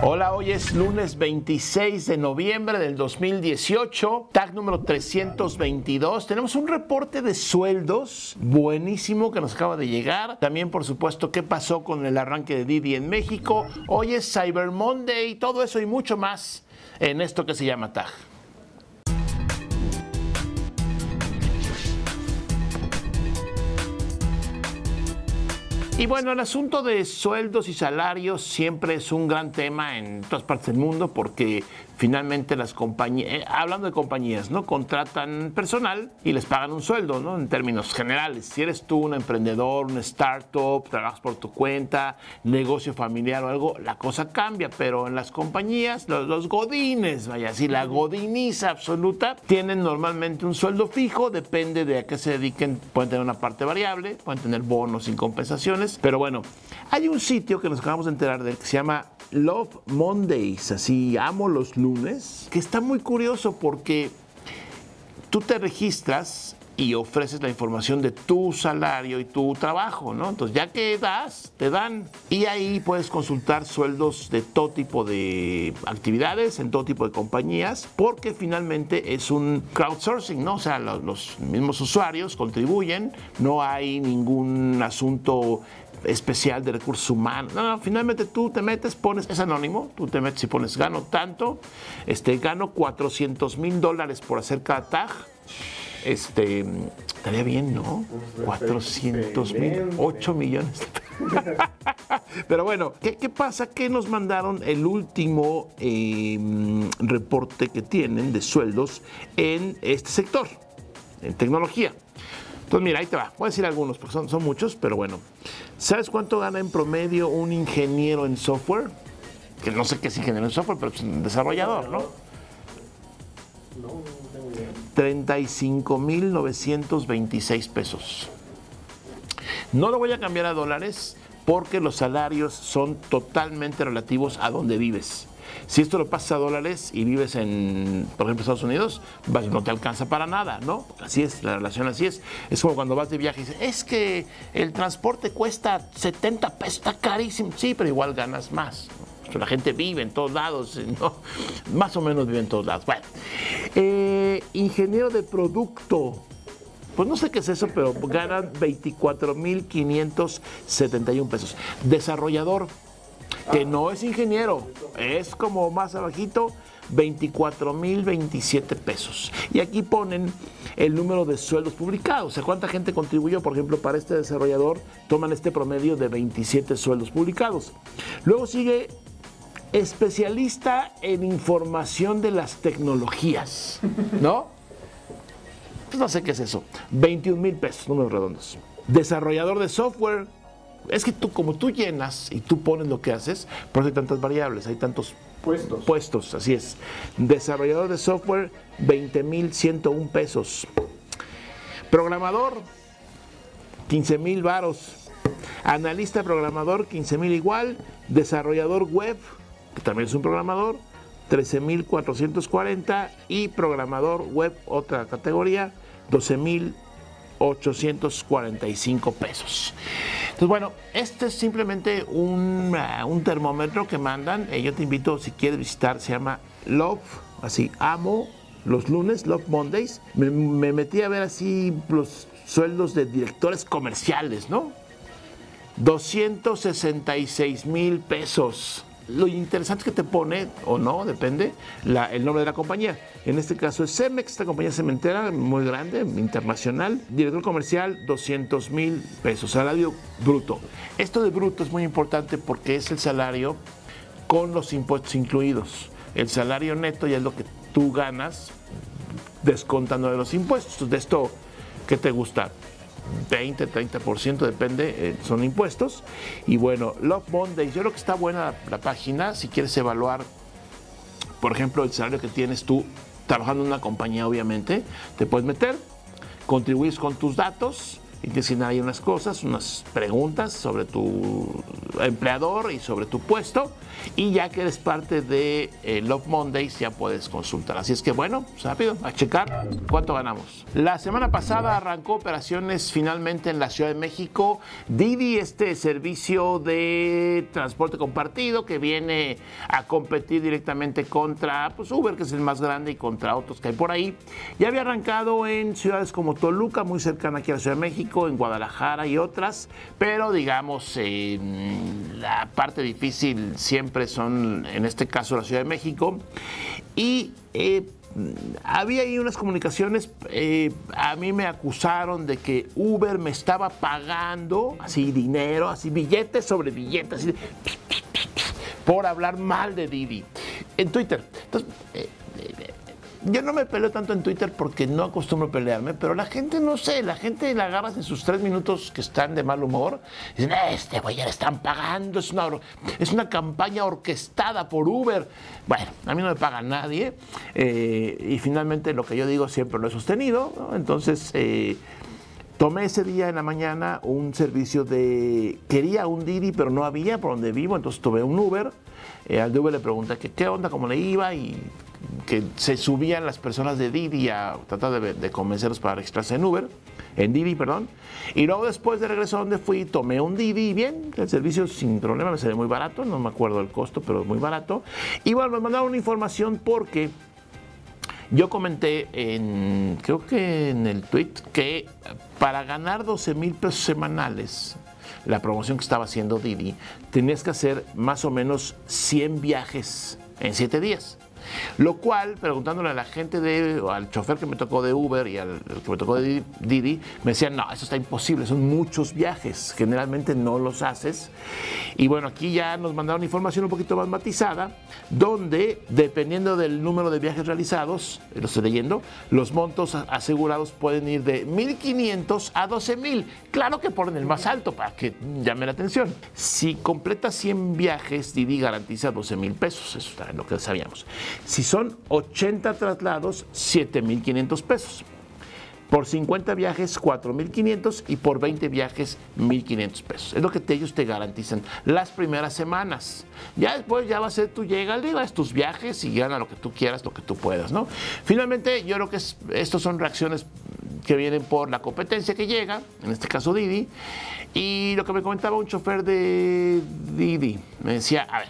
Hola, hoy es lunes 26 de noviembre del 2018, tag número 322. Tenemos un reporte de sueldos buenísimo que nos acaba de llegar. También, por supuesto, qué pasó con el arranque de Didi en México. Hoy es Cyber Monday, todo eso y mucho más en esto que se llama tag. Y bueno, el asunto de sueldos y salarios siempre es un gran tema en todas partes del mundo porque finalmente las compañías, eh, hablando de compañías, ¿no? Contratan personal y les pagan un sueldo, ¿no? En términos generales. Si eres tú un emprendedor, un startup, trabajas por tu cuenta, negocio familiar o algo, la cosa cambia, pero en las compañías, los, godines, vaya, si la godiniza absoluta, tienen normalmente un sueldo fijo, depende de a qué se dediquen, pueden tener una parte variable, pueden tener bonos sin compensaciones, pero bueno, hay un sitio que nos acabamos de enterar de que se llama Love Mondays, así amo los lunes, que está muy curioso porque tú te registras y ofreces la información de tu salario y tu trabajo, ¿no? Entonces, ya que das, te dan. Y ahí puedes consultar sueldos de todo tipo de actividades, en todo tipo de compañías, porque finalmente es un crowdsourcing, ¿no? O sea, los, mismos usuarios contribuyen, no hay ningún asunto especial de recursos humanos. No, no, finalmente tú te metes, pones, es anónimo, tú te metes y pones, gano tanto, este, gano 400 mil dólares por hacer cada tag. Este, estaría bien, ¿no? 400 mil, 8 millones. Pero bueno, ¿qué, ¿qué, pasa? Que nos mandaron el último eh, reporte que tienen de sueldos en este sector, en tecnología. Entonces, mira, ahí te va. Voy a decir algunos, porque son, son muchos, pero bueno. ¿Sabes cuánto gana en promedio un ingeniero en software? Que no sé qué es ingeniero en software, pero es un desarrollador, ¿no? No, 35.926 pesos. No lo voy a cambiar a dólares porque los salarios son totalmente relativos a donde vives. Si esto lo pasas a dólares y vives en, por ejemplo, Estados Unidos, no te alcanza para nada, ¿no? Así es, la relación así es. Es como cuando vas de viaje y dices, es que el transporte cuesta 70 pesos, está carísimo. Sí, pero igual ganas más. La gente vive en todos lados, ¿no? más o menos vive en todos lados. Bueno, eh, ingeniero de producto, pues no sé qué es eso, pero ganan 24.571 pesos. Desarrollador, que no es ingeniero, es como más abajito, 24 mil 27 pesos. Y aquí ponen el número de sueldos publicados, o sea, cuánta gente contribuyó, por ejemplo, para este desarrollador, toman este promedio de 27 sueldos publicados. Luego sigue especialista en información de las tecnologías, ¿no? Pues no sé qué es eso, 21 mil pesos, números redondos. Desarrollador de software, es que tú, como tú llenas y tú pones lo que haces, por eso hay tantas variables, hay tantos puestos. Puestos, así es. Desarrollador de software, 20.101 pesos. Programador, 15.000 varos. Analista programador, 15.000 igual. Desarrollador web, que también es un programador, 13.440. Y programador web, otra categoría, 12.000 845 pesos. Entonces, bueno, este es simplemente un, uh, un termómetro que mandan. Eh, yo te invito, si quieres visitar, se llama Love, así, amo los lunes, Love Mondays. Me, me metí a ver así los sueldos de directores comerciales, ¿no? 266 mil pesos lo interesante es que te pone, o no, depende, el nombre de la compañía. En este caso es Cemex, esta compañía cementera muy grande, internacional. Director comercial, 200 mil pesos, salario bruto. Esto de bruto es muy importante porque es el salario con los impuestos incluidos. El salario neto ya es lo que tú ganas descontando de los impuestos. De esto, ¿qué te gusta? 20, 30%, depende, eh, son impuestos. Y bueno, Love Mondays, yo creo que está buena la, página si quieres evaluar, por ejemplo, el salario que tienes tú trabajando en una compañía, obviamente, te puedes meter, contribuyes con tus datos, y te ahí unas cosas, unas preguntas sobre tu empleador y sobre tu puesto. Y ya que eres parte de eh, Love Mondays, ya puedes consultar. Así es que bueno, pues, rápido, a checar cuánto ganamos. La semana pasada arrancó operaciones finalmente en la Ciudad de México. Didi, este servicio de transporte compartido que viene a competir directamente contra pues, Uber, que es el más grande, y contra otros que hay por ahí. Ya había arrancado en ciudades como Toluca, muy cercana aquí a la Ciudad de México, en Guadalajara y otras, pero digamos, la parte difícil siempre son, en este caso, la Ciudad de México. Y eh, había ahí unas comunicaciones, eh, a mí me acusaron de que Uber me estaba pagando así dinero, así billetes sobre billetes, así, por hablar mal de Didi en Twitter. Entonces, eh, yo no me peleo tanto en Twitter porque no acostumbro pelearme, pero la gente no sé, la gente la agarras en sus tres minutos que están de mal humor. Y dicen, este güey ya le están pagando, es una, es una campaña orquestada por Uber. Bueno, a mí no me paga nadie. Eh, y finalmente lo que yo digo siempre lo he sostenido. Entonces, eh, Tomé ese día en la mañana un servicio de. Quería un Didi, pero no había por donde vivo, entonces tuve un Uber. Eh, al de Uber le pregunté qué onda, cómo le iba y que se subían las personas de Didi a tratar de, convencerlos para registrarse en Uber, en Didi, perdón. Y luego después de regreso a donde fui, tomé un Didi, bien, el servicio sin problema, me salió muy barato, no me acuerdo el costo, pero muy barato. Y bueno, me mandaron una información porque yo comenté en, creo que en el tweet, que para ganar 12 mil pesos semanales, la promoción que estaba haciendo Didi, tenías que hacer más o menos 100 viajes en 7 días. Lo cual, preguntándole a la gente de, al chofer que me tocó de Uber y al que me tocó de Didi, me decían, no, eso está imposible, son muchos viajes, generalmente no los haces. Y bueno, aquí ya nos mandaron información un poquito más matizada, donde dependiendo del número de viajes realizados, lo estoy leyendo, los montos asegurados pueden ir de 1.500 a 12.000. Claro que ponen el más alto para que llame la atención. Si completa 100 viajes, Didi garantiza 12.000 pesos, eso en lo que sabíamos. Si son 80 traslados, 7.500 pesos. Por 50 viajes, 4.500 y por 20 viajes, 1.500 pesos. Es lo que ellos te garantizan las primeras semanas. Ya después ya va a ser tú llega, llevas tus viajes y gana lo que tú quieras, lo que tú puedas, ¿no? Finalmente, yo creo que estos son reacciones que vienen por la competencia que llega, en este caso Didi, y lo que me comentaba un chofer de Didi, me decía, a ver,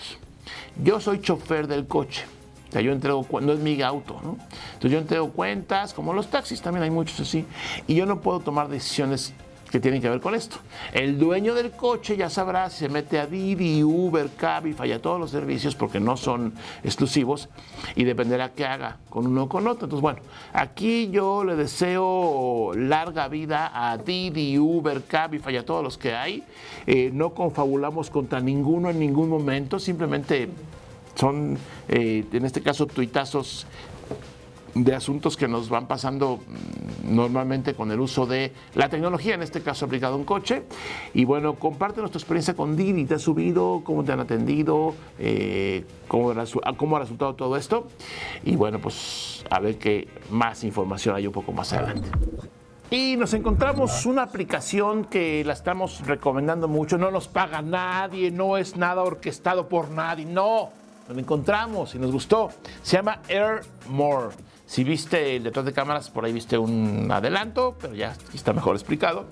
yo soy chofer del coche, o sea, yo entrego, no es mi auto, ¿no? Entonces yo entrego cuentas, como los taxis, también hay muchos así, y yo no puedo tomar decisiones que tienen que ver con esto. El dueño del coche ya sabrá se mete a Didi, Uber, Cabify, a todos los servicios, porque no son exclusivos, y dependerá qué haga con uno o con otro. Entonces, bueno, aquí yo le deseo larga vida a Didi, Uber, Cabify, a todos los que hay. Eh, no confabulamos contra ninguno en ningún momento, simplemente son, eh, en este caso, tuitazos de asuntos que nos van pasando normalmente con el uso de la tecnología, en este caso aplicado a un coche. Y bueno, comparte nuestra experiencia con Didi, te ha subido, cómo te han atendido, eh, cómo, cómo, ha resultado todo esto. Y bueno, pues a ver qué más información hay un poco más adelante. Y nos encontramos una aplicación que la estamos recomendando mucho, no nos paga nadie, no es nada orquestado por nadie, no lo encontramos y nos gustó. Se llama Air More. Si viste el detrás de cámaras, por ahí viste un adelanto, pero ya está mejor explicado.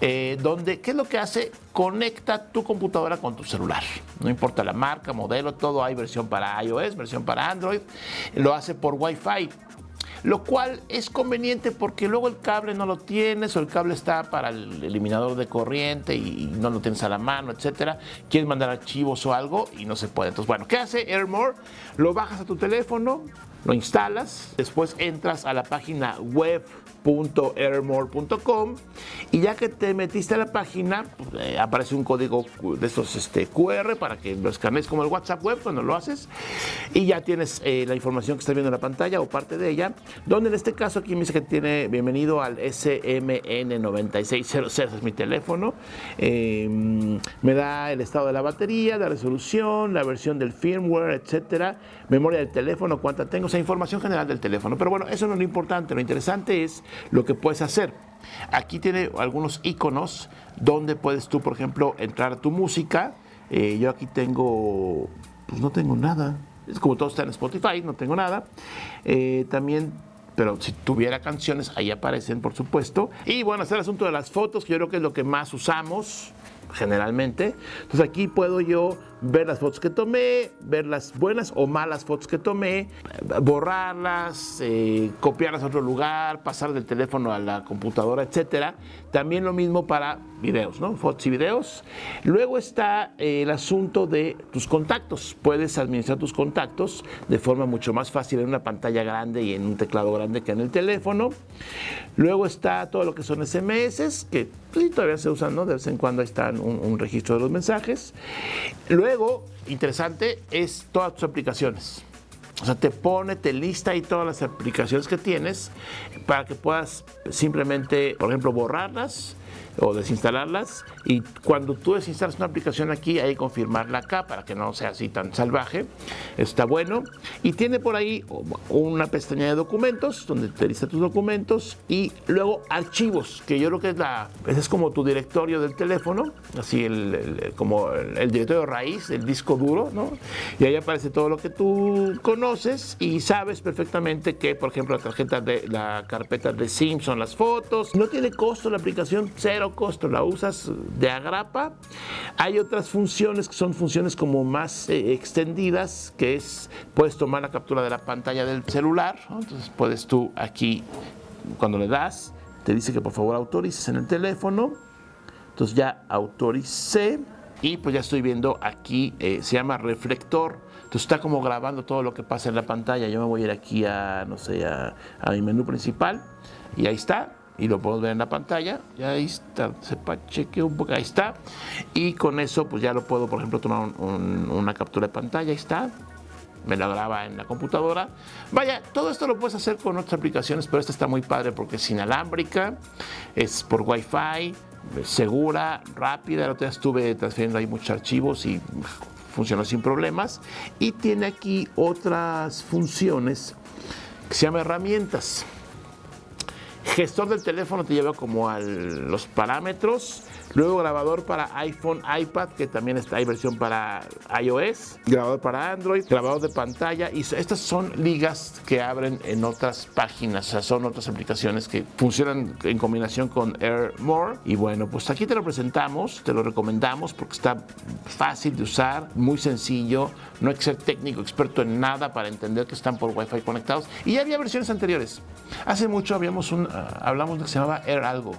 Eh, donde, ¿qué es lo que hace? Conecta tu computadora con tu celular. No importa la marca, modelo, todo. Hay versión para iOS, versión para Android. Lo hace por Wi-Fi lo cual es conveniente porque luego el cable no lo tienes o el cable está para el eliminador de corriente y no lo tienes a la mano, etcétera. Quieres mandar archivos o algo y no se puede. Entonces, bueno, ¿qué hace AirMore? Lo bajas a tu teléfono, lo instalas, después entras a la página web .airmore.com y ya que te metiste a la página pues, eh, aparece un código de estos este, QR para que lo escanees como el WhatsApp web cuando lo haces. Y ya tienes eh, la información que estás viendo en la pantalla o parte de ella donde en este caso aquí me dice que tiene bienvenido al SMN9600 es mi teléfono. Em, me da el estado de la batería la resolución la versión del firmware etcétera memoria del teléfono cuánta tengo o sea información general del teléfono. Pero bueno eso no es lo importante lo interesante es lo que puedes hacer. Aquí tiene algunos iconos donde puedes tú, por ejemplo, entrar a tu música. Eh, yo aquí tengo, pues no tengo nada. Es como todo está en Spotify, no tengo nada. Eh, también pero si tuviera canciones, ahí aparecen, por supuesto. Y bueno, está el asunto de las fotos, que yo creo que es lo que más usamos generalmente. Entonces aquí puedo yo ver las fotos que tomé, ver las buenas o malas fotos que tomé, borrarlas, eh, copiarlas a otro lugar, pasar del teléfono a la computadora, etcétera. También lo mismo para videos, ¿no? Fotos y videos. Luego está eh, el asunto de tus contactos. Puedes administrar tus contactos de forma mucho más fácil en una pantalla grande y en un teclado grande que en el teléfono. Luego está todo lo que son SMS, que pues, todavía se usan, ¿no? De vez en cuando está un, un registro de los mensajes. Interesante, es todas tus aplicaciones. O sea, te pone, te lista ahí todas las aplicaciones que tienes para que puedas simplemente, por ejemplo, borrarlas o desinstalarlas. Y cuando tú desinstalas una aplicación aquí hay que confirmarla acá para que no sea así tan salvaje. Está bueno. Y tiene por ahí una pestaña de documentos donde te lista tus documentos y luego archivos que yo creo que es la es como tu directorio del teléfono así el, como el, directorio raíz el disco duro ¿no? y ahí aparece todo lo que tú conoces y sabes perfectamente que por ejemplo la tarjeta de la carpeta de Simpson las fotos. No tiene costo la aplicación cero costo, la usas de agrapa. Hay otras funciones que son funciones como más eh, extendidas, que es, puedes tomar la captura de la pantalla del celular, entonces puedes tú aquí, cuando le das, te dice que por favor autorices en el teléfono, entonces ya autoricé y pues ya estoy viendo aquí, eh, se llama reflector, entonces está como grabando todo lo que pasa en la pantalla, yo me voy a ir aquí a, no sé, a, a mi menú principal y ahí está, y lo podemos ver en la pantalla. Ya ahí está, se cheque un poco, ahí está. Y con eso, pues ya lo puedo, por ejemplo, tomar una captura de pantalla, ahí está. Me la graba en la computadora. Vaya, todo esto lo puedes hacer con otras aplicaciones, pero esta está muy padre porque es inalámbrica, es por Wi-Fi, segura, rápida. La otra vez estuve transfiriendo ahí muchos archivos y funcionó sin problemas. Y tiene aquí otras funciones que se llama herramientas gestor del teléfono te lleva como a los parámetros, luego grabador para iPhone, iPad, que también está, hay versión para iOS, grabador para Android, grabador de pantalla, y estas son ligas que abren en otras páginas, o sea, son otras aplicaciones que funcionan en combinación con AirMore, y bueno, pues aquí te lo presentamos, te lo recomendamos porque está fácil de usar, muy sencillo, no hay que ser técnico, experto en nada para entender que están por Wi-Fi conectados, y ya había versiones anteriores. Hace mucho habíamos un, ah, hablamos de que se llamaba Air algo,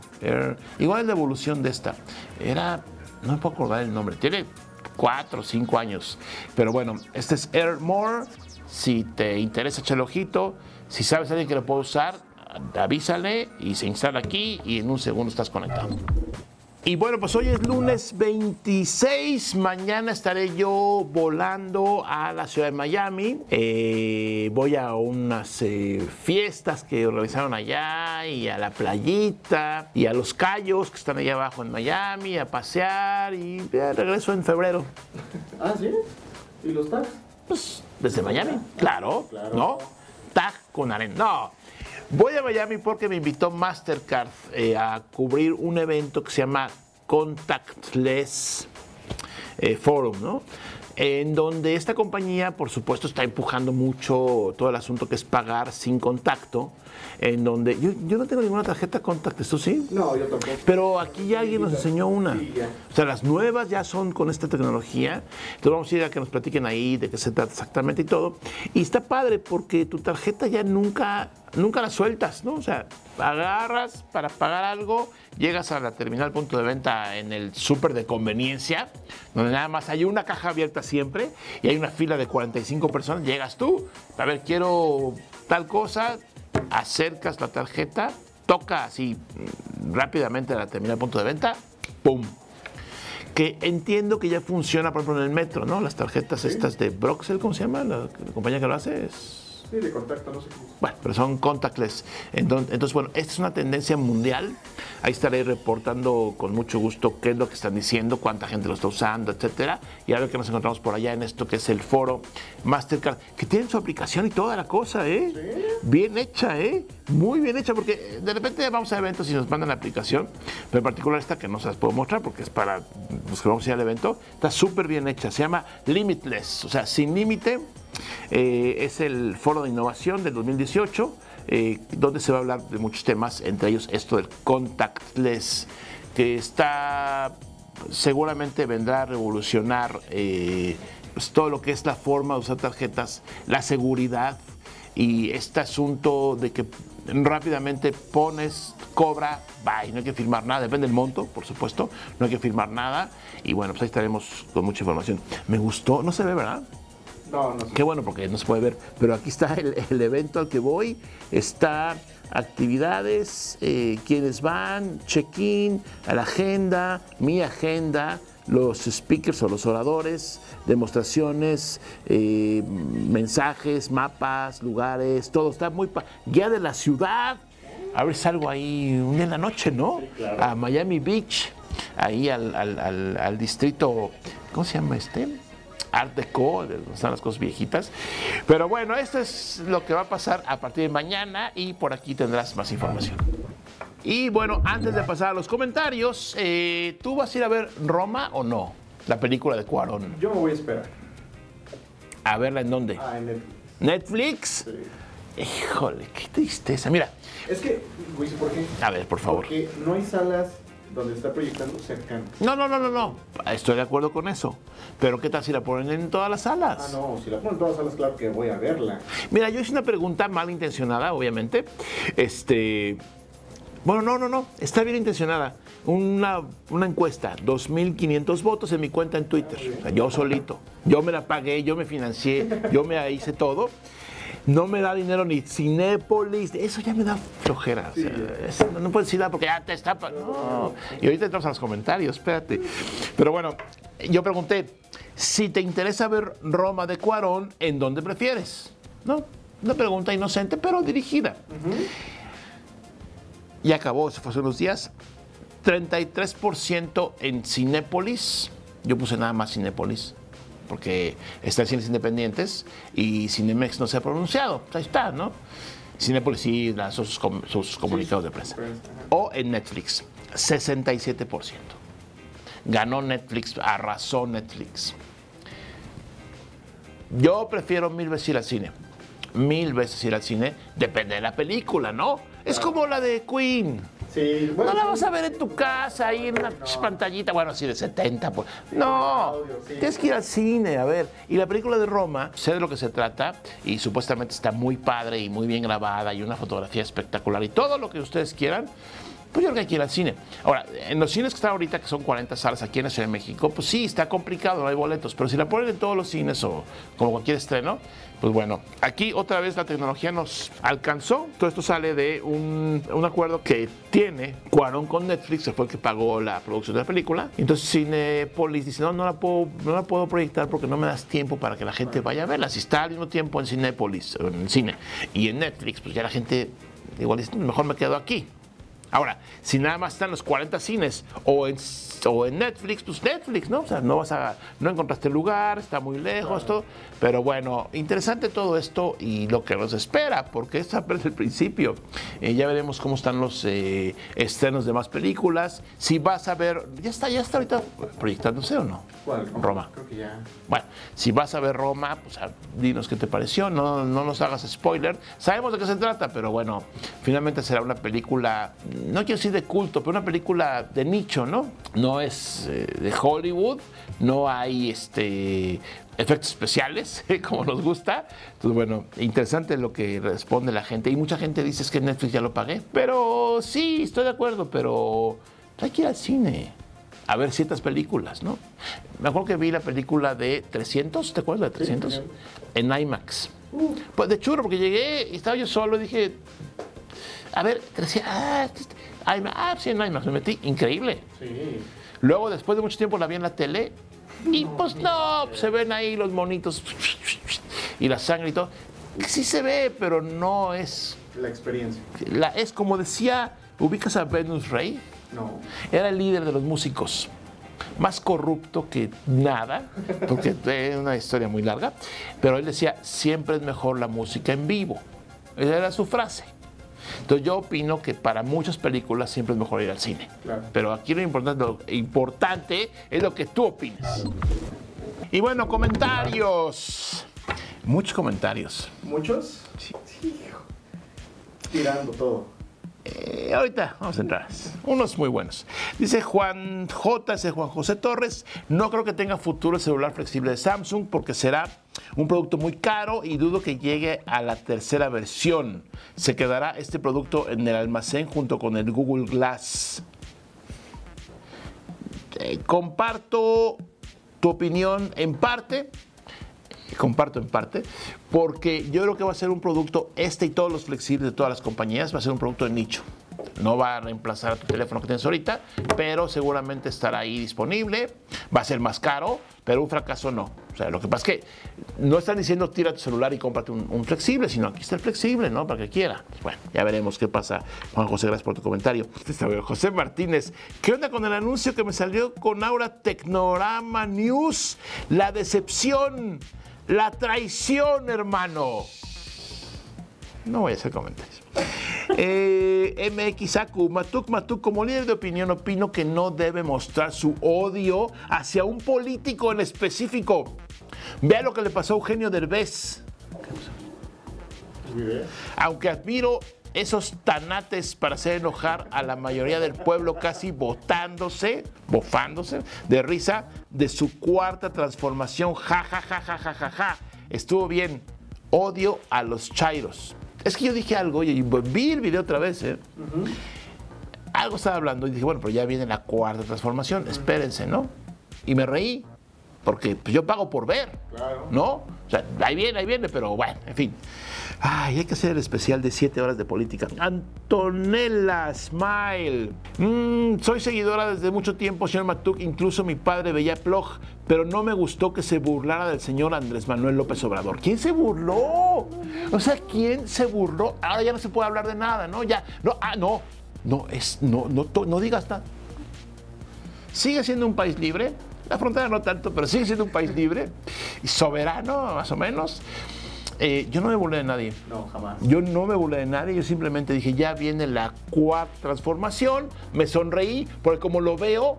igual es la evolución de esta. Era, no me puedo acordar el nombre, tiene cuatro o cinco años. Pero bueno, este es AirMore. Si te interesa, echa el ojito. Si sabes a alguien que lo puede usar, avísale y se instala aquí y en un segundo estás conectado. Y bueno, pues hoy es lunes 26. Mañana estaré yo volando a la ciudad de Miami. Eh, voy a unas eh, fiestas que organizaron allá y a la playita y a los callos que están allá abajo en Miami, a pasear y regreso en febrero. Ah, ¿sí? ¿Y los tags? Pues desde Miami, claro, ¿no? Tag con arena. No, Voy a Miami porque me invitó Mastercard eh, a cubrir un evento que se llama Contactless eh, Forum, ¿no? En donde esta compañía, por supuesto, está empujando mucho todo el asunto que es pagar sin contacto en donde yo, yo, no tengo ninguna tarjeta Contact, ¿tú sí? No, yo tampoco. Pero aquí ya alguien nos enseñó una. o sea, las nuevas ya son con esta tecnología. Entonces vamos a ir a que nos platiquen ahí de qué se trata exactamente y todo. Y está padre porque tu tarjeta ya nunca, nunca la sueltas, ¿no? O sea, agarras para pagar algo, llegas a la terminal punto de venta en el súper de conveniencia, donde nada más hay una caja abierta siempre y hay una fila de 45 personas, llegas tú, a ver, quiero tal cosa, acercas la tarjeta, toca así rápidamente la terminal punto de venta, ¡pum! Que entiendo que ya funciona, por ejemplo, en el metro, ¿no? Las tarjetas estas de Broxel, ¿cómo se llama? La, compañía que lo hace es... Sí, de contacto, no sé cómo. Bueno, pero son contactless. Entonces, entonces, bueno, esta es una tendencia mundial. Ahí estaré reportando con mucho gusto qué es lo que están diciendo, cuánta gente lo está usando, etcétera. Y a ver que nos encontramos por allá en esto que es el foro Mastercard, que tienen su aplicación y toda la cosa, ¿eh? Bien hecha, ¿eh? Muy bien hecha, porque de repente vamos a eventos y nos mandan la aplicación, pero en particular esta que no se las puedo mostrar porque es para los que vamos a ir al evento, está súper bien hecha. Se llama Limitless, o sea, sin límite. Eh, es el foro de innovación del 2018, eh, donde se va a hablar de muchos temas, entre ellos esto del contactless, que está seguramente vendrá a revolucionar eh, pues, todo lo que es la forma de usar tarjetas, la seguridad y este asunto de que rápidamente pones, cobra, bye, no hay que firmar nada, depende del monto, por supuesto, no hay que firmar nada y bueno, pues ahí estaremos con mucha información. Me gustó, no se ve, ¿verdad? No, no sé. Qué bueno porque no se puede ver, pero aquí está el, el evento al que voy, está actividades, eh, quienes van, check-in, a la agenda, mi agenda, los speakers o los oradores, demostraciones, eh, mensajes, mapas, lugares, todo está muy... pa- Guía de la ciudad, a ver salgo ahí en la noche, ¿no? claro. A Miami Beach, ahí al, al- al- al distrito, ¿cómo se llama este? Art Deco, de donde están las cosas viejitas. Pero bueno, esto es lo que va a pasar a partir de mañana y por aquí tendrás más información. Y bueno, antes de pasar a los comentarios, eh, ¿tú vas a ir a ver Roma o no? La película de Cuarón. Yo me voy a esperar. ¿A verla en dónde? Ah, en Netflix. ¿Netflix? Sí. Híjole, qué tristeza. Mira, Es que, ¿por qué? a ver, por favor. Porque no hay salas donde está proyectando cercano. No, no, no, no, no. Estoy de acuerdo con eso. Pero ¿qué tal si la ponen en todas las salas? Ah, no, si la ponen en todas las salas, claro que voy a verla. Mira, yo hice una pregunta malintencionada, obviamente. Este. Bueno, no, no, no. Está bien intencionada. Una, una encuesta, 2.500 votos en mi cuenta en Twitter. O sea, yo solito. Yo me la pagué, yo me financié, yo me hice todo. No me da dinero ni Cinépolis. Eso ya me da flojera. O sea, es- no puedes decir nada porque ya te está. No. Y ahorita entramos a los comentarios, espérate. Pero bueno, yo pregunté: si te interesa ver Roma de Cuarón, ¿en dónde prefieres? ¿No? Una pregunta inocente, pero dirigida. Y acabó, eso fue hace unos días. 33% en Cinépolis. Yo puse nada más Cinépolis, porque está en cines independientes y Cinemex no se ha pronunciado. Pues ahí está, ¿no? Cinépolis sí lanzó sus, com- sus comunicados de prensa. ajá. O en Netflix, 67%. Ganó Netflix, arrasó Netflix. Yo prefiero mil veces ir al cine. Mil veces ir al cine. Depende de la película, ¿no? Es como la de Queen. Sí, bueno. No la vas a ver en tu casa, ahí en una pantallita, bueno, así de 70. Pues. No, Audio, sí. tienes que ir al cine, a ver. Y la película de Roma, sé de lo que se trata y supuestamente está muy padre y muy bien grabada y una fotografía espectacular y todo lo que ustedes quieran. Pues yo creo que hay que ir al cine. Ahora, en los cines que están ahorita, que son 40 salas aquí en la Ciudad de México, pues sí, está complicado, no hay boletos. Pero si la ponen en todos los cines o como cualquier estreno, pues bueno, aquí otra vez la tecnología nos alcanzó. Todo esto sale de un, un acuerdo que tiene Cuarón con Netflix, que fue el que pagó la producción de la película. Entonces Cinepolis dice, no, no la puedo, no la puedo proyectar porque no me das tiempo para que la gente vaya a verla. Si está al mismo tiempo en Cinepolis, en el cine, y en Netflix, pues ya la gente igual dice, mejor me quedo aquí. Ahora, si nada más están los 40 cines o en, o en Netflix, pues Netflix, ¿no? O sea, no vas a, no encontraste lugar, está muy lejos, todo. Pero bueno, interesante todo esto y lo que nos espera, porque esto apenas el principio. Eh, ya veremos cómo están los eh, estrenos de más películas. Si vas a ver, ya está, ya está ahorita proyectándose o no. ¿Cuál? Roma. Creo que ya. Bueno, si vas a ver Roma, pues ah, dinos qué te pareció, no, no nos hagas spoiler. Sabemos de qué se trata, pero bueno, finalmente será una película, no quiero decir de culto, pero una película de nicho, ¿no? No es eh, de Hollywood, no hay este efectos especiales, como nos gusta. Entonces, bueno, interesante lo que responde la gente. Y mucha gente dice es que Netflix ya lo pagué. Pero sí, estoy de acuerdo, pero hay que ir al cine a ver ciertas películas, ¿no? Me acuerdo que vi la película de 300, ¿te acuerdas de 300? en IMAX. Pues de churro, porque llegué y estaba yo solo y dije, a ver, 300, ah, este- ah, sí, en IMAX, me metí, increíble. Sí. Luego, después de mucho tiempo, la vi en la tele y pues no, se ven ahí los monitos y la sangre y todo. Sí se ve, pero no es. La experiencia. La, es como decía, ubicas a Venus Rey, No. era el líder de los músicos. Más corrupto que nada, porque es una historia muy larga, pero él decía, siempre es mejor la música en vivo. Esa era su frase. Entonces yo opino que para muchas películas siempre es mejor ir al cine. Claro. Pero aquí lo importante, lo importante es lo que tú opinas. Y bueno, comentarios. Muchos comentarios. ¿Muchos? Sí. hijo. Tirando todo. Eh, ahorita vamos a entrar. Unos muy buenos. Dice Juan J, dice Juan José Torres, no creo que tenga futuro el celular flexible de Samsung porque será un producto muy caro y dudo que llegue a la tercera versión. Se quedará este producto en el almacén junto con el Google Glass. Eh, comparto tu opinión en parte, comparto en parte, porque yo creo que va a ser un producto, este y todos los flexibles de todas las compañías, va a ser un producto de nicho. No va a reemplazar a tu teléfono que tienes ahorita, pero seguramente estará ahí disponible. Va a ser más caro, pero un fracaso no. O sea, lo que pasa es que no están diciendo tira tu celular y cómprate un, flexible, sino aquí está el flexible, ¿no? Para que quiera. Bueno, ya veremos qué pasa. Juan José, gracias por tu comentario. Este. José Martínez, ¿qué onda con el anuncio que me salió con Aura Tecnorama News? La decepción, la traición, hermano. No voy a hacer comentarios. Eh, MX Aku, Matuk Matuk, como líder de opinión, opino que no debe mostrar su odio hacia un político en específico. Vea lo que le pasó a Eugenio Derbez. Aunque admiro esos tanates para hacer enojar a la mayoría del pueblo, casi botándose, bofándose de risa de su cuarta transformación. Ja, ja, ja, ja, ja, ja, ja. Estuvo bien. Odio a los chairos. Es que yo dije algo y vi el video otra vez, ¿eh? Algo estaba hablando y dije, bueno, pero ya viene la cuarta transformación, espérense, ¿no? Y me reí, porque pues, yo pago por ver, Claro. ¿no? O sea, ahí viene, ahí viene, pero bueno, en fin. Ay, hay que hacer el especial de 7 horas de política. Antonella Smile. Mm, soy seguidora desde mucho tiempo, señor Matuk. Incluso mi padre veía Plog, pero no me gustó que se burlara del señor Andrés Manuel López Obrador. ¿Quién se burló? O sea, ¿quién se burló? Ahora ya no se puede hablar de nada, ¿no? Ya, no, ah, no. No, es, no, no, no digas nada. Sigue siendo un país libre. La frontera no tanto, pero sigue siendo un país libre y soberano, más o menos. Eh, yo no me burlé de nadie. No, jamás. Yo no me burlé de nadie, yo simplemente dije, ya viene la cuarta transformación, me sonreí, porque como lo veo,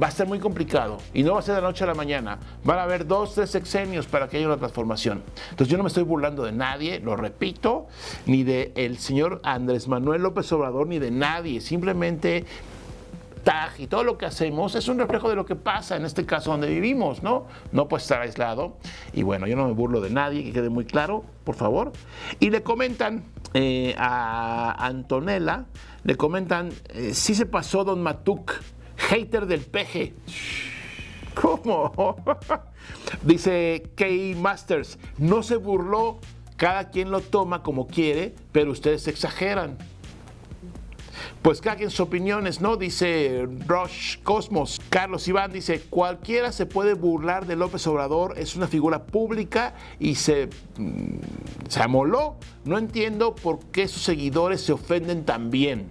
va a ser muy complicado y no va a ser de la noche a la mañana. Van a haber dos, tres sexenios para que haya una transformación. Entonces yo no me estoy burlando de nadie, lo repito, ni de el señor Andrés Manuel López Obrador, ni de nadie. Simplemente Y todo lo que hacemos es un reflejo de lo que pasa en este caso donde vivimos, ¿no? No puede estar aislado. Y bueno, yo no me burlo de nadie, que quede muy claro, por favor. Y le comentan eh, a Antonella, le comentan, eh, sí se pasó Don Matuk, hater del peje. ¿Cómo? Dice Kay Masters, no se burló, cada quien lo toma como quiere, pero ustedes exageran. Pues cada quien sus opiniones, ¿no? Dice Rush Cosmos. Carlos Iván dice, cualquiera se puede burlar de López Obrador, es una figura pública y se, mm, se amoló. No entiendo por qué sus seguidores se ofenden también.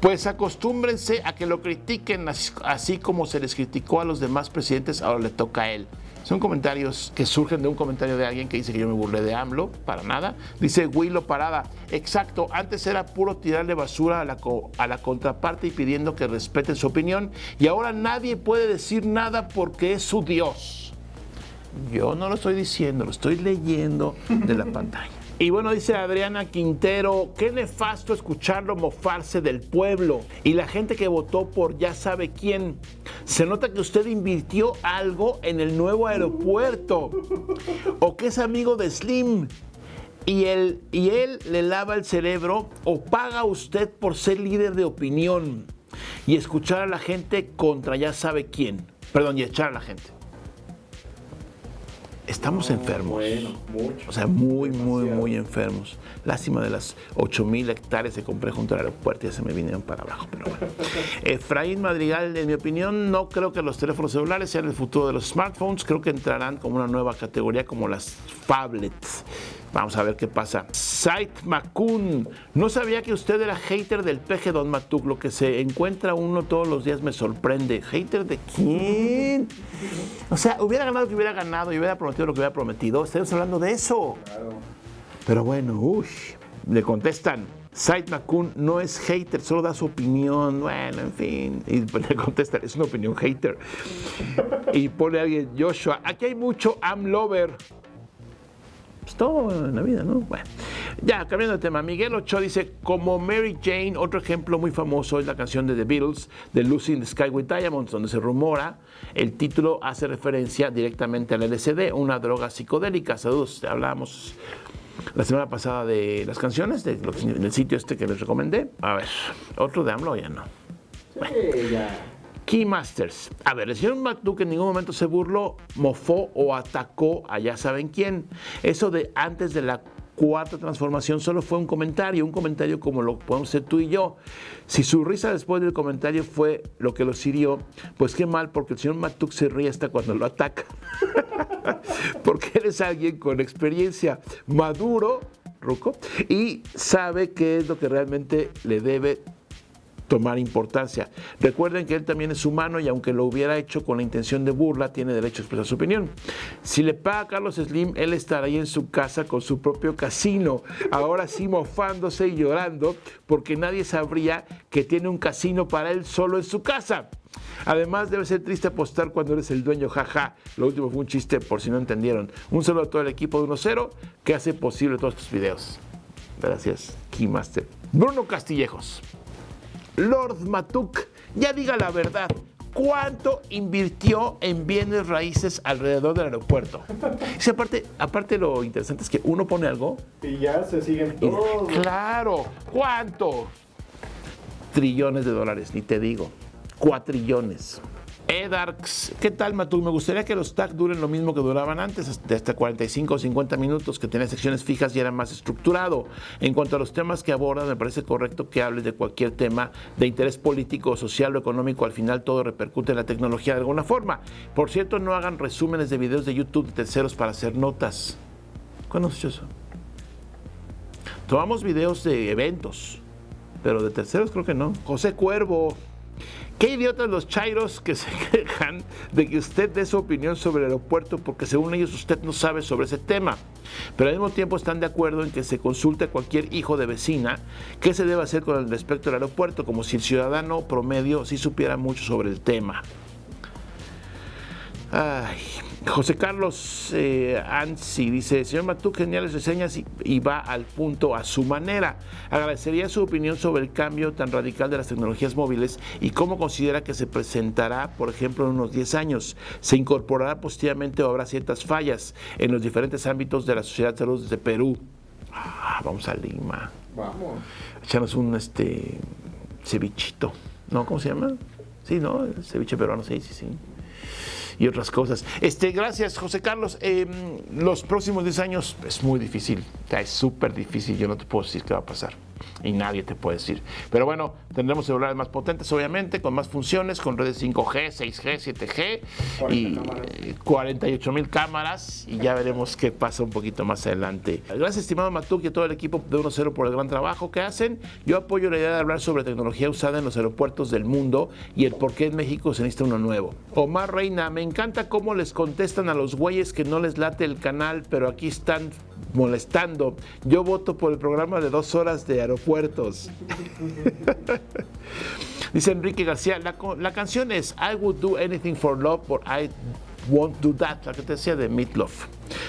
Pues acostúmbrense a que lo critiquen así, así como se les criticó a los demás presidentes, ahora le toca a él. Son comentarios que surgen de un comentario de alguien que dice que yo me burlé de AMLO, para nada. Dice Willo Parada, exacto, antes era puro tirarle basura a la, a la contraparte y pidiendo que respeten su opinión y ahora nadie puede decir nada porque es su Dios. Yo no lo estoy diciendo, lo estoy leyendo de la pantalla. Y bueno, dice Adriana Quintero, qué nefasto escucharlo mofarse del pueblo y la gente que votó por ya sabe quién. Se nota que usted invirtió algo en el nuevo aeropuerto o que es amigo de Slim y él, y él le lava el cerebro o paga usted por ser líder de opinión y escuchar a la gente contra ya sabe quién. Perdón, y echar a la gente estamos enfermos. Bueno, mucho. O sea, muy, muy, Demasiado. muy enfermos. Lástima de las 8000 hectáreas que compré junto al aeropuerto, ya se me vinieron para abajo, pero bueno. Efraín Madrigal, en mi opinión, no creo que los teléfonos celulares sean el futuro de los smartphones. Creo que entrarán como una nueva categoría como las phablets. Vamos a ver qué pasa. Sait Makun, no sabía que usted era hater del peje Don Matuk. Lo que se encuentra uno todos los días me sorprende. ¿Hater de quién? O sea, hubiera ganado lo que hubiera ganado y hubiera prometido lo que hubiera prometido. Estamos hablando de eso. Claro. Pero bueno, uy, le contestan. Said Makun no es hater, solo da su opinión. Bueno, en fin. Y le contestan, es una opinión hater. Y pone alguien, Joshua, aquí hay mucho am lover. Pues todo en la vida, ¿no? Bueno, ya cambiando de tema, Miguel Ochoa dice, como Mary Jane, otro ejemplo muy famoso es la canción de The Beatles, de Lucy in the Sky with Diamonds, donde se rumora, el título hace referencia directamente al LSD, una droga psicodélica. Saludos, hablábamos la semana pasada de las canciones, de sitio este que les recomendé. A ver, otro de AMLO ya no. Sí, ya. Keymasters. A ver, el señor McDuck en ningún momento se burló, mofó o atacó a ya saben quién. Eso de antes de la cuarta transformación solo fue un comentario, un comentario como lo podemos hacer tú y yo. Si su risa después del comentario fue lo que los hirió, pues qué mal, porque el señor McDuck se ríe hasta cuando lo ataca. porque él es alguien con experiencia maduro, Ruco, y sabe qué es lo que realmente le debe tomar importancia. Recuerden que él también es humano y aunque lo hubiera hecho con la intención de burla, tiene derecho a expresar su opinión. Si le paga a Carlos Slim, él estará ahí en su casa con su propio casino, ahora sí mofándose y llorando, porque nadie sabría que tiene un casino para él solo en su casa. Además, debe ser triste apostar cuando eres el dueño, jaja. Lo último fue un chiste, por si no entendieron. Un saludo a todo el equipo de 1-0 que hace posible todos estos videos. Gracias, Keymaster. Bruno Castillejos. Lord Matuk, ya diga la verdad. ¿Cuánto invirtió en bienes raíces alrededor del aeropuerto? Sí, aparte, aparte lo interesante es que uno pone algo Y ya se siguen todos. claro, ¿cuánto? Trillones de dólares, ni te digo. Cuatrillones. Edarks, ¿qué tal Matuk? Me gustaría que los tags duren lo mismo que duraban antes, de hasta 45 o 50 minutos, que tenía secciones fijas y era más estructurado. En cuanto a los temas que abordan, me parece correcto que hables de cualquier tema de interés político, social o económico. Al final todo repercute en la tecnología de alguna forma. Por cierto, no hagan resúmenes de videos de YouTube de terceros para hacer notas. ¿Cuándo hecho eso? Tomamos videos de eventos, pero de terceros creo que no. José Cuervo. Qué idiotas los chairos que se quejan de que usted dé su opinión sobre el aeropuerto porque según ellos usted no sabe sobre ese tema. Pero al mismo tiempo están de acuerdo en que se consulte a cualquier hijo de vecina qué se debe hacer con el respecto al aeropuerto, como si el ciudadano promedio sí supiera mucho sobre el tema. Ay, José Carlos eh, Ansi dice, señor Matú, geniales reseñas y, y va al punto a su manera. Agradecería su opinión sobre el cambio tan radical de las tecnologías móviles y cómo considera que se presentará, por ejemplo, en unos 10 años. ¿Se incorporará positivamente o habrá ciertas fallas en los diferentes ámbitos de la sociedad de salud desde Perú? Ah, vamos a Lima. Vamos. Echarnos un este cevichito. ¿No? ¿Cómo se llama? Sí, ¿no? El ceviche peruano, sí, sí, sí y otras cosas. Este, gracias, José Carlos. Eh, los próximos 10 años es muy difícil, es súper difícil. Yo no te puedo decir qué va a pasar y nadie te puede decir. Pero bueno, tendremos celulares más potentes, obviamente, con más funciones, con redes 5G, 6G, 7G y 48 mil cámaras y ya veremos qué pasa un poquito más adelante. Gracias, estimado Matuk y a todo el equipo de 1-0 por el gran trabajo que hacen. Yo apoyo la idea de hablar sobre tecnología usada en los aeropuertos del mundo y el por qué en México se necesita uno nuevo. Omar Reina, me encanta cómo les contestan a los güeyes que no les late el canal, pero aquí están molestando. Yo voto por el programa de dos horas de aeropuertos. Dice Enrique García, la, la canción es I Would Do Anything for Love, but I Won't Do That, la que te decía de Meatloaf.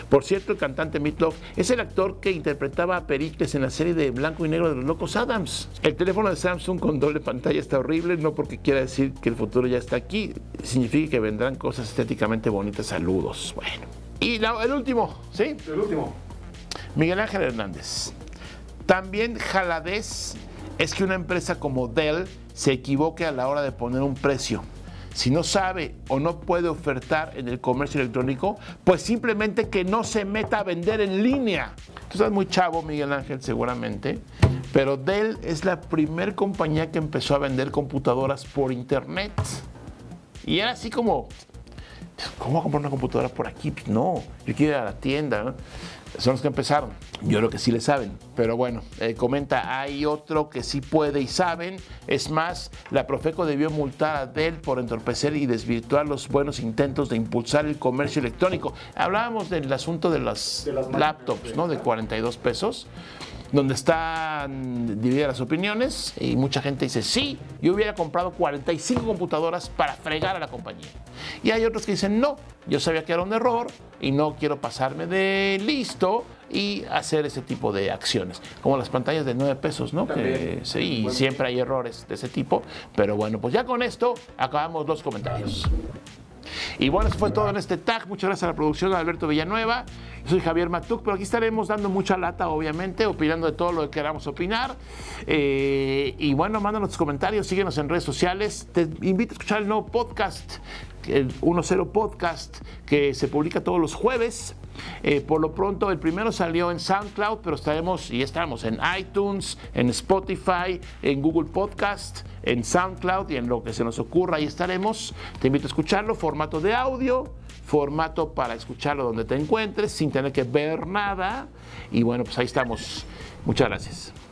Por cierto, el cantante Meatloaf es el actor que interpretaba a Pericles en la serie de blanco y negro de los Locos Adams. El teléfono de Samsung con doble pantalla está horrible, no porque quiera decir que el futuro ya está aquí, significa que vendrán cosas estéticamente bonitas. Saludos. Bueno. Y el último, ¿sí? El último. Miguel Ángel Hernández. También jaladez es que una empresa como Dell se equivoque a la hora de poner un precio. si no sabe o no puede ofertar en el comercio electrónico, pues simplemente que no se meta a vender en línea. Tú estás muy chavo, Miguel Ángel, seguramente, pero Dell es la primer compañía que empezó a vender computadoras por internet. Y era así como, ¿cómo voy a comprar una computadora por aquí? Pues no, yo quiero ir a la tienda. Son los que empezaron. Yo creo que sí le saben. Pero bueno, eh, comenta, hay otro que sí puede y saben. Es más, la Profeco debió multar a Dell por entorpecer y desvirtuar los buenos intentos de impulsar el comercio electrónico. Hablábamos del asunto de las, De las laptops. ¿no? De 42 pesos donde están divididas las opiniones y mucha gente dice, sí, yo hubiera comprado 45 computadoras para fregar a la compañía. Y hay otros que dicen, no, yo sabía que era un error y no quiero pasarme de listo y hacer ese tipo de acciones. Como las pantallas de 9 pesos, ¿no? Que, También. sí, Bueno. siempre hay errores de ese tipo. Pero bueno, pues ya con esto acabamos los comentarios. Y bueno, eso fue todo en este tag. Muchas gracias a la producción de Alberto Villanueva. Yo soy Javier Matuk, pero aquí estaremos dando mucha lata, obviamente, opinando de todo lo que queramos opinar. Eh, y bueno, mándanos tus comentarios, síguenos en redes sociales. Te invito a escuchar el nuevo podcast, 1.0 Podcast, que se publica todos los jueves. Eh, por lo pronto, el primero salió en SoundCloud, pero estaremos y estamos en iTunes, en Spotify, en Google Podcast, en SoundCloud y en lo que se nos ocurra, ahí estaremos. Te invito a escucharlo, formato de audio, formato para escucharlo donde te encuentres, sin tener que ver nada. Y bueno, pues ahí estamos. Muchas gracias.